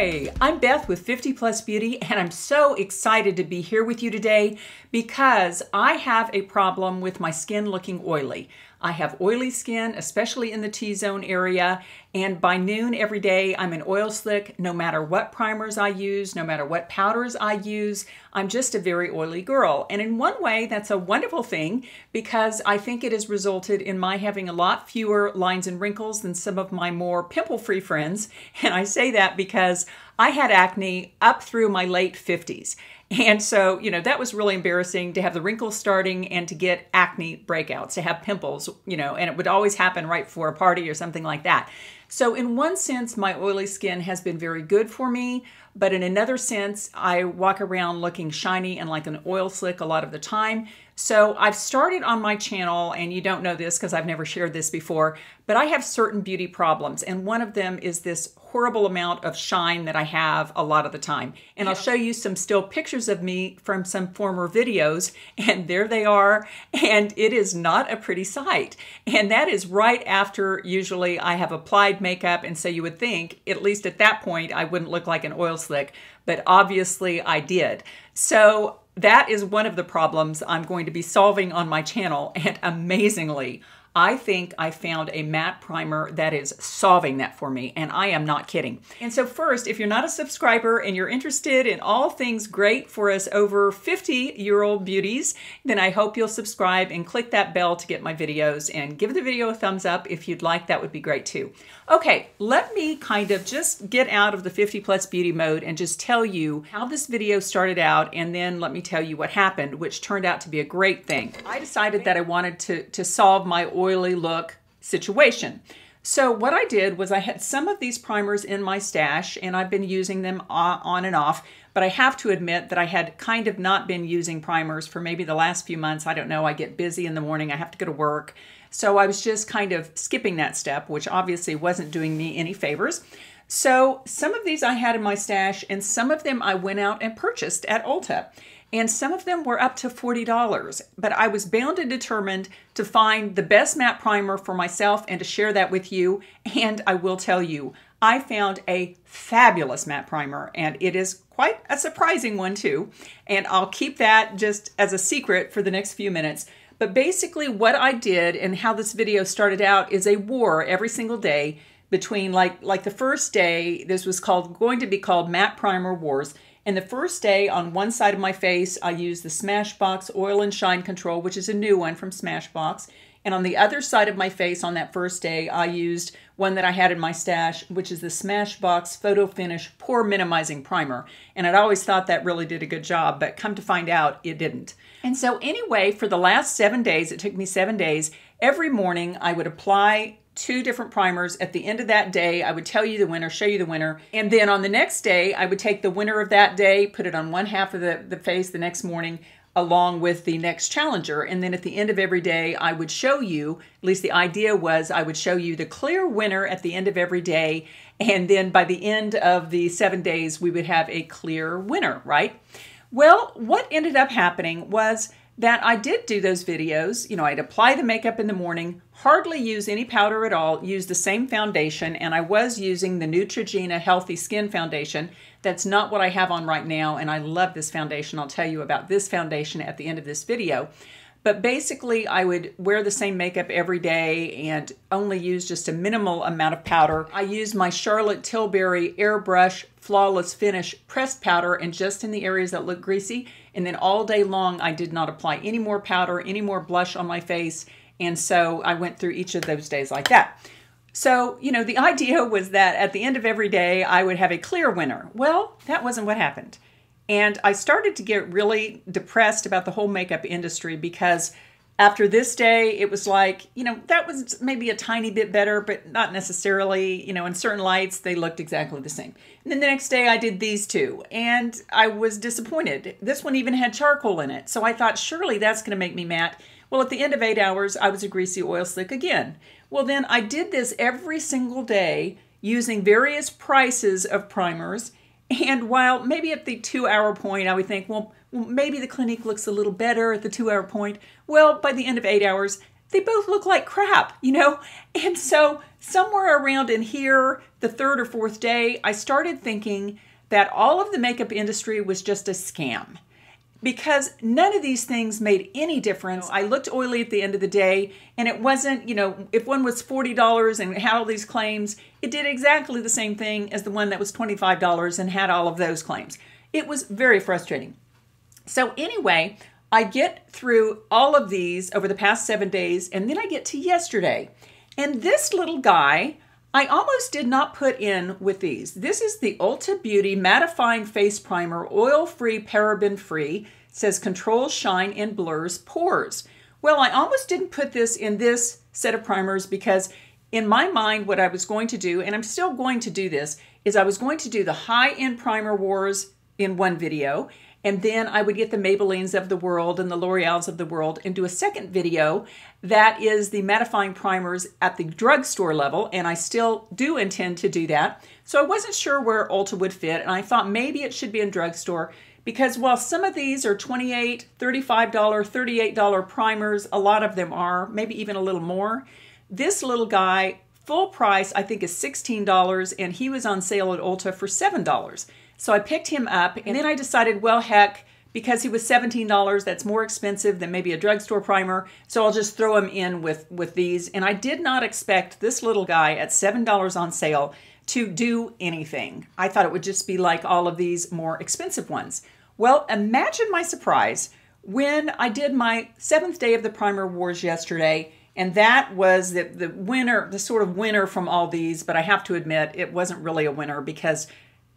Hi, I'm Beth with 50 Plus Beauty, and I'm so excited to be here with you today because I have a problem with my skin looking oily. I have oily skin, especially in the T-zone area, and by noon every day I'm an oil slick no matter what primers I use, no matter what powders I use. I'm just a very oily girl. And in one way, that's a wonderful thing because I think it has resulted in my having a lot fewer lines and wrinkles than some of my more pimple-free friends. And I say that because I had acne up through my late 50s. And so, you know, that was really embarrassing to have the wrinkles starting and to get acne breakouts, to have pimples, you know, and it would always happen right before a party or something like that. So, in one sense, my oily skin has been very good for me, but in another sense, I walk around looking shiny and like an oil slick a lot of the time. So I've started on my channel, and you don't know this because I've never shared this before, but I have certain beauty problems. And one of them is this horrible amount of shine that I have a lot of the time. And I'll show you some still pictures of me from some former videos, and there they are. And it is not a pretty sight. And that is right after usually I have applied makeup. And so you would think, at least at that point, I wouldn't look like an oil slick, but obviously I did. So that is one of the problems I'm going to be solving on my channel. And amazingly, I think I found a matte primer that is solving that for me, and I am not kidding. And so first, if you're not a subscriber and you're interested in all things great for us over 50-year-old beauties, then I hope you'll subscribe and click that bell to get my videos and give the video a thumbs up if you'd like, that would be great too. Okay, let me kind of just get out of the 50 plus beauty mode and just tell you how this video started out and then let me tell you what happened, which turned out to be a great thing. I decided that I wanted to, to solve my oily look situation. So what I did was I had some of these primers in my stash and I've been using them uh, on and off, but I have to admit that I had kind of not been using primers for maybe the last few months. I don't know, I get busy in the morning, I have to go to work. So I was just kind of skipping that step, which obviously wasn't doing me any favors. So some of these I had in my stash and some of them I went out and purchased at Ulta and some of them were up to $40. But I was bound and determined to find the best matte primer for myself and to share that with you. And I will tell you, I found a fabulous matte primer, and it is quite a surprising one too. And I'll keep that just as a secret for the next few minutes. But basically, what I did and how this video started out is a war every single day between like like the first day. This was called going to be called matte primer wars and the first day on one side of my face, I used the Smashbox Oil and Shine Control, which is a new one from Smashbox. And on the other side of my face on that first day, I used one that I had in my stash, which is the Smashbox Photo Finish Pore Minimizing Primer. And I'd always thought that really did a good job, but come to find out, it didn't. And so anyway, for the last seven days, it took me seven days, every morning I would apply two different primers. At the end of that day, I would tell you the winner, show you the winner. And then on the next day, I would take the winner of that day, put it on one half of the, the face the next morning, along with the next challenger. And then at the end of every day, I would show you, at least the idea was I would show you the clear winner at the end of every day. And then by the end of the seven days, we would have a clear winner, right? Well, what ended up happening was that I did do those videos. You know, I'd apply the makeup in the morning, hardly use any powder at all, use the same foundation, and I was using the Neutrogena Healthy Skin Foundation. That's not what I have on right now, and I love this foundation. I'll tell you about this foundation at the end of this video. But basically, I would wear the same makeup every day and only use just a minimal amount of powder. I used my Charlotte Tilbury Airbrush Flawless Finish pressed powder and just in the areas that look greasy. And then all day long, I did not apply any more powder, any more blush on my face. And so I went through each of those days like that. So, you know, the idea was that at the end of every day, I would have a clear winner. Well, that wasn't what happened. And I started to get really depressed about the whole makeup industry because after this day, it was like, you know, that was maybe a tiny bit better, but not necessarily, you know, in certain lights, they looked exactly the same. And then the next day, I did these two, and I was disappointed. This one even had charcoal in it. So I thought, surely that's going to make me matte. Well, at the end of eight hours, I was a greasy oil slick again. Well, then I did this every single day using various prices of primers and while maybe at the two hour point, I would think, well, maybe the Clinique looks a little better at the two hour point. Well, by the end of eight hours, they both look like crap, you know? And so somewhere around in here, the third or fourth day, I started thinking that all of the makeup industry was just a scam because none of these things made any difference. I looked oily at the end of the day, and it wasn't, you know, if one was $40 and had all these claims, it did exactly the same thing as the one that was $25 and had all of those claims. It was very frustrating. So, anyway, I get through all of these over the past seven days, and then I get to yesterday. And this little guy, I almost did not put in with these. This is the Ulta Beauty Mattifying Face Primer, oil-free, paraben-free. Says controls shine and blurs pores. Well, I almost didn't put this in this set of primers because in my mind, what I was going to do, and I'm still going to do this, is I was going to do the high-end primer wars in one video, and then I would get the Maybellines of the world and the L'Oreals of the world and do a second video that is the mattifying primers at the drugstore level. And I still do intend to do that. So I wasn't sure where Ulta would fit. And I thought maybe it should be in drugstore because while some of these are $28, $35, $38 primers, a lot of them are, maybe even a little more. This little guy, full price, I think is $16, and he was on sale at Ulta for $7. So I picked him up, and then I decided, well, heck, because he was $17, that's more expensive than maybe a drugstore primer. So I'll just throw him in with, with these. And I did not expect this little guy at $7 on sale to do anything. I thought it would just be like all of these more expensive ones. Well, imagine my surprise when I did my seventh day of the primer wars yesterday. And that was the, the winner, the sort of winner from all these. But I have to admit, it wasn't really a winner because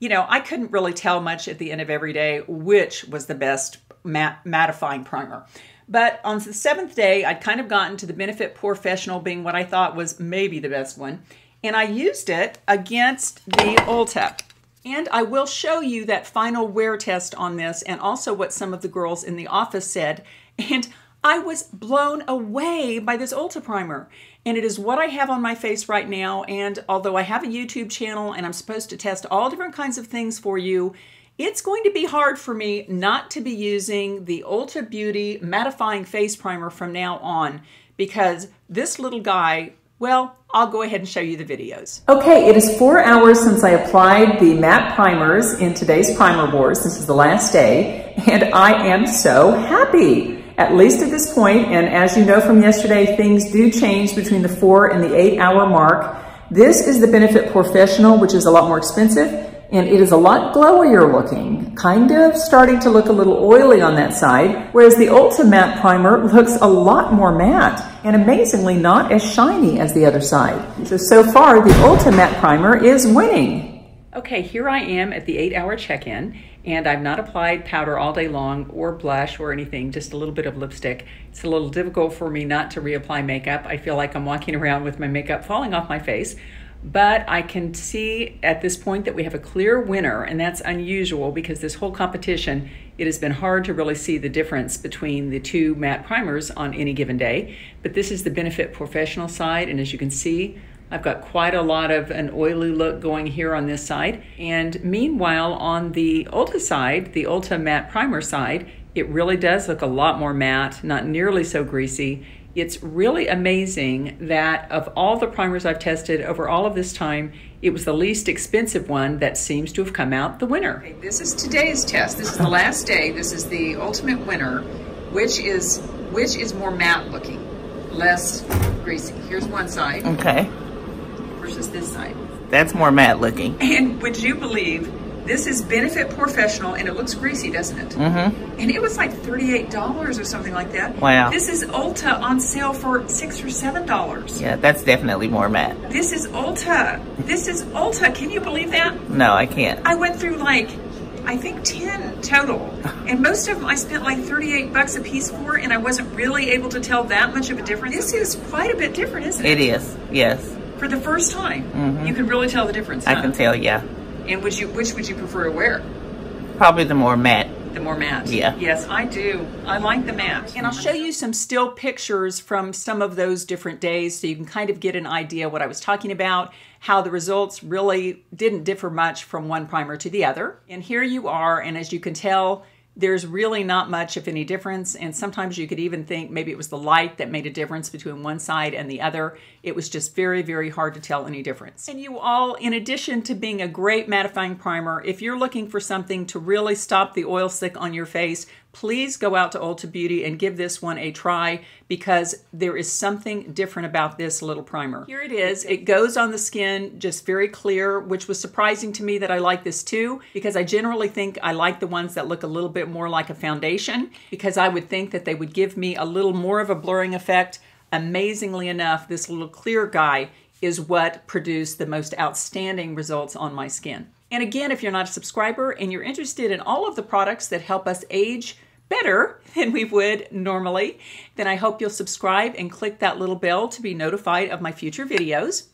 you know, I couldn't really tell much at the end of every day which was the best mat- mattifying primer. But on the seventh day, I'd kind of gotten to the Benefit PoreFessional being what I thought was maybe the best one. And I used it against the Ulta. And I will show you that final wear test on this and also what some of the girls in the office said. And I was blown away by this Ulta primer. And it is what I have on my face right now. And although I have a YouTube channel and I'm supposed to test all different kinds of things for you, it's going to be hard for me not to be using the Ulta Beauty Mattifying Face Primer from now on because this little guy, well, I'll go ahead and show you the videos. Okay, it is four hours since I applied the matte primers in today's Primer Wars. This is the last day, and I am so happy at least at this point, and as you know from yesterday, things do change between the four and the eight hour mark. This is the Benefit PoreFessional, which is a lot more expensive, and it is a lot glowier looking, kind of starting to look a little oily on that side, whereas the Ulta Matte Primer looks a lot more matte, and amazingly not as shiny as the other side. So, so far, the Ulta Matte Primer is winning. Okay, here I am at the eight hour check-in and I've not applied powder all day long or blush or anything, just a little bit of lipstick. It's a little difficult for me not to reapply makeup. I feel like I'm walking around with my makeup falling off my face, but I can see at this point that we have a clear winner and that's unusual because this whole competition, it has been hard to really see the difference between the two matte primers on any given day. But this is the Benefit PoreFessional side and as you can see, I've got quite a lot of an oily look going here on this side. And meanwhile, on the Ulta side, the Ulta Matte Primer side, it really does look a lot more matte, not nearly so greasy. It's really amazing that of all the primers I've tested over all of this time, it was the least expensive one that seems to have come out the winner. Okay, this is today's test. This is the last day. This is the ultimate winner, which is which is more matte looking, less greasy. Here's one side. Okay versus this side. That's more matte looking. And would you believe this is Benefit PoreFessional and it looks greasy, doesn't it? Mm-hmm. And it was like $38 or something like that. Wow. This is Ulta on sale for 6 or $7. Yeah, that's definitely more matte. This is Ulta. This is Ulta. Can you believe that? No, I can't. I went through like I think 10 total. And most of them I spent like 38 bucks a piece for and I wasn't really able to tell that much of a difference. This is quite a bit different, isn't it? It is, yes for the first time, mm-hmm. you can really tell the difference. I can tell, yeah. And would you, which would you prefer to wear? Probably the more matte. The more matte. Yeah. Yes, I do. I like the matte. And I'll show you some still pictures from some of those different days so you can kind of get an idea what I was talking about, how the results really didn't differ much from one primer to the other. And here you are, and as you can tell, there's really not much, if any, difference. And sometimes you could even think maybe it was the light that made a difference between one side and the other. It was just very, very hard to tell any difference. And you all, in addition to being a great mattifying primer, if you're looking for something to really stop the oil slick on your face, please go out to Ulta Beauty and give this one a try because there is something different about this little primer. Here it is. It goes on the skin just very clear, which was surprising to me that I like this too because I generally think I like the ones that look a little bit more like a foundation because I would think that they would give me a little more of a blurring effect. Amazingly enough, this little clear guy is what produced the most outstanding results on my skin. And again, if you're not a subscriber and you're interested in all of the products that help us age better than we would normally, then I hope you'll subscribe and click that little bell to be notified of my future videos.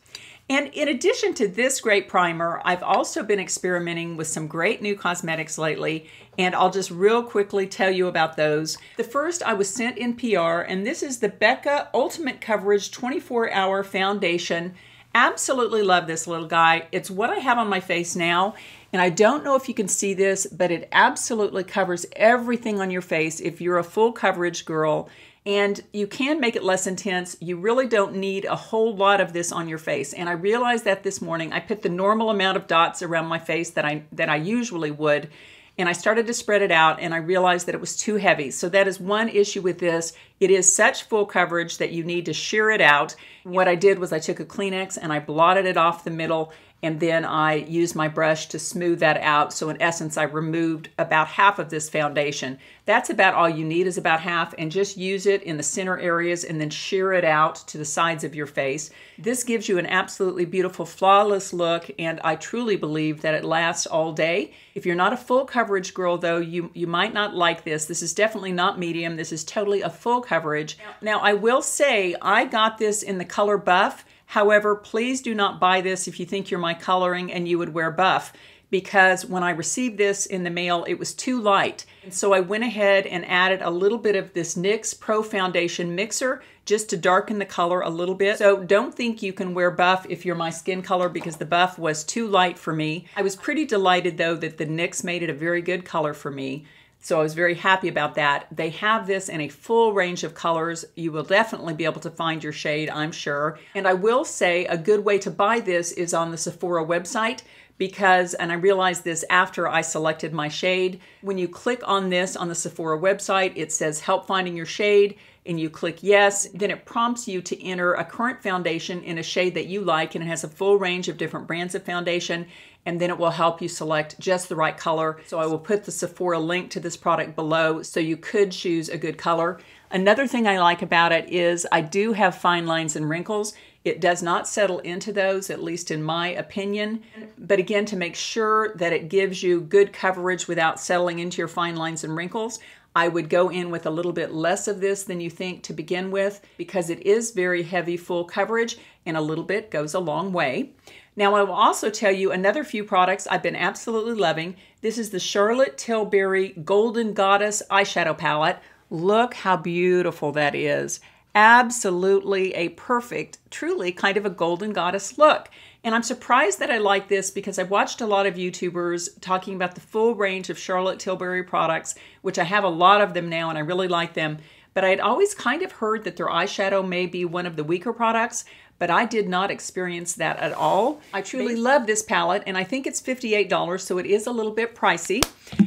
And in addition to this great primer, I've also been experimenting with some great new cosmetics lately, and I'll just real quickly tell you about those. The first I was sent in PR, and this is the Becca Ultimate Coverage 24 Hour Foundation. Absolutely love this little guy. It's what I have on my face now, and I don't know if you can see this, but it absolutely covers everything on your face if you're a full coverage girl. And you can make it less intense. You really don't need a whole lot of this on your face. And I realized that this morning. I put the normal amount of dots around my face that I that I usually would and I started to spread it out and I realized that it was too heavy. So that is one issue with this. It is such full coverage that you need to sheer it out. What I did was I took a Kleenex and I blotted it off the middle and then I used my brush to smooth that out. So in essence, I removed about half of this foundation. That's about all you need is about half and just use it in the center areas and then sheer it out to the sides of your face. This gives you an absolutely beautiful flawless look and I truly believe that it lasts all day. If you're not a full coverage girl though, you, you might not like this. This is definitely not medium. This is totally a full coverage. Now I will say I got this in the color buff. However, please do not buy this if you think you're my coloring and you would wear buff because when I received this in the mail, it was too light. And so I went ahead and added a little bit of this NYX Pro Foundation Mixer just to darken the color a little bit. So don't think you can wear buff if you're my skin color because the buff was too light for me. I was pretty delighted though that the NYX made it a very good color for me. So I was very happy about that. They have this in a full range of colors. You will definitely be able to find your shade, I'm sure. And I will say a good way to buy this is on the Sephora website because, and I realized this after I selected my shade, when you click on this on the Sephora website, it says help finding your shade and you click yes, then it prompts you to enter a current foundation in a shade that you like and it has a full range of different brands of foundation and then it will help you select just the right color. So I will put the Sephora link to this product below so you could choose a good color. Another thing I like about it is I do have fine lines and wrinkles. It does not settle into those, at least in my opinion. But again, to make sure that it gives you good coverage without settling into your fine lines and wrinkles, I would go in with a little bit less of this than you think to begin with because it is very heavy full coverage and a little bit goes a long way. Now, I will also tell you another few products I've been absolutely loving. This is the Charlotte Tilbury Golden Goddess eyeshadow palette. Look how beautiful that is. Absolutely a perfect, truly kind of a golden goddess look. And I'm surprised that I like this because I've watched a lot of YouTubers talking about the full range of Charlotte Tilbury products, which I have a lot of them now and I really like them. But I had always kind of heard that their eyeshadow may be one of the weaker products, but I did not experience that at all. I truly love this palette and I think it's $58, so it is a little bit pricey.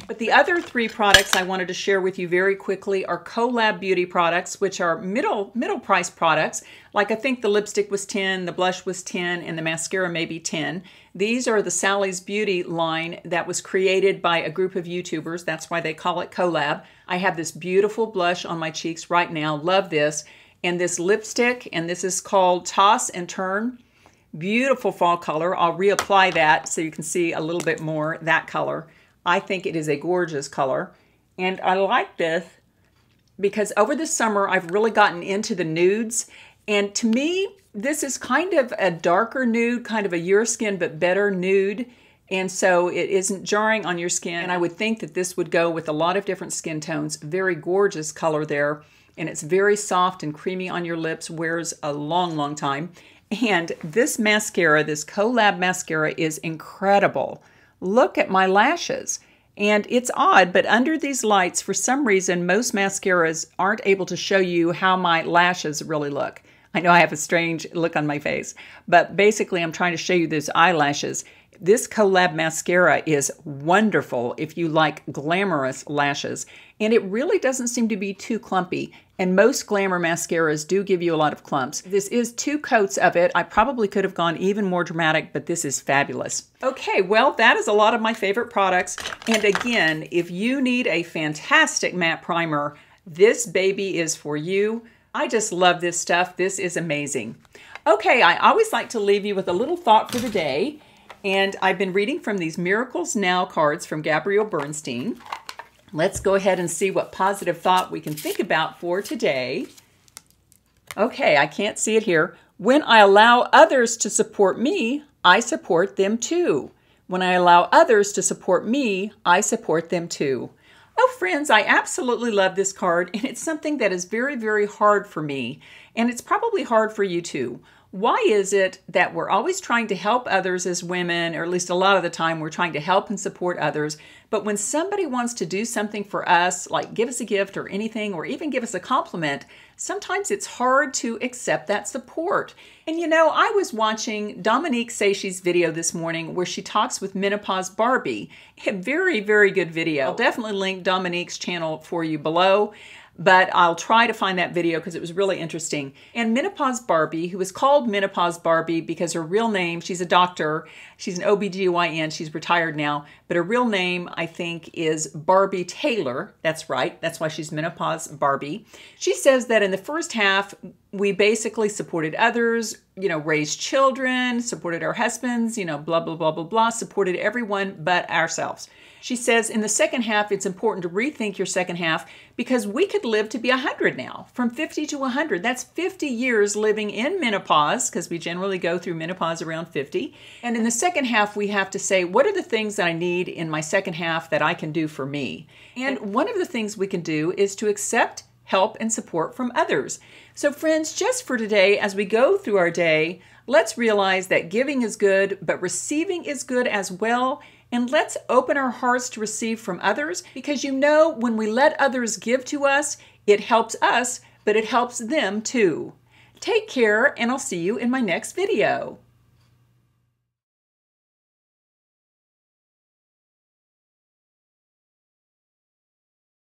But the other three products I wanted to share with you very quickly are CoLab Beauty products, which are middle middle price products. Like I think the lipstick was 10, the blush was 10, and the mascara maybe 10. These are the Sally's Beauty line that was created by a group of YouTubers. That's why they call it CoLab. I have this beautiful blush on my cheeks right now. Love this and this lipstick, and this is called Toss and Turn. Beautiful fall color. I'll reapply that so you can see a little bit more that color. I think it is a gorgeous color. And I like this because over the summer I've really gotten into the nudes. And to me, this is kind of a darker nude, kind of a your skin but better nude. And so it isn't jarring on your skin. And I would think that this would go with a lot of different skin tones. Very gorgeous color there and it's very soft and creamy on your lips, wears a long, long time. And this mascara, this CoLab mascara, is incredible. Look at my lashes. And it's odd, but under these lights, for some reason, most mascaras aren't able to show you how my lashes really look. I know I have a strange look on my face, but basically, I'm trying to show you those eyelashes. This collab mascara is wonderful if you like glamorous lashes, and it really doesn't seem to be too clumpy. And most glamour mascaras do give you a lot of clumps. This is two coats of it. I probably could have gone even more dramatic, but this is fabulous. Okay, well, that is a lot of my favorite products. And again, if you need a fantastic matte primer, this baby is for you. I just love this stuff. This is amazing. Okay, I always like to leave you with a little thought for the day. And I've been reading from these Miracles Now cards from Gabrielle Bernstein. Let's go ahead and see what positive thought we can think about for today. Okay, I can't see it here. When I allow others to support me, I support them too. When I allow others to support me, I support them too. Oh, friends, I absolutely love this card, and it's something that is very, very hard for me, and it's probably hard for you too. Why is it that we're always trying to help others as women, or at least a lot of the time we're trying to help and support others, but when somebody wants to do something for us, like give us a gift or anything, or even give us a compliment, sometimes it's hard to accept that support. And you know, I was watching Dominique Sachse's video this morning where she talks with Menopause Barbie. A very, very good video. I'll definitely link Dominique's channel for you below but I'll try to find that video because it was really interesting. And Menopause Barbie, who is called Menopause Barbie because her real name, she's a doctor, she's an OBGYN, she's retired now, but her real name, I think, is Barbie Taylor. That's right, that's why she's Menopause Barbie. She says that in the first half, we basically supported others, you know, raised children, supported our husbands, you know, blah, blah, blah, blah, blah, supported everyone but ourselves. She says in the second half, it's important to rethink your second half because we could live to be 100 now, from 50 to 100. That's 50 years living in menopause because we generally go through menopause around 50. And in the second half, we have to say, what are the things that I need in my second half that I can do for me? And one of the things we can do is to accept help and support from others. So, friends, just for today, as we go through our day, let's realize that giving is good, but receiving is good as well. And let's open our hearts to receive from others because you know when we let others give to us, it helps us, but it helps them too. Take care, and I'll see you in my next video.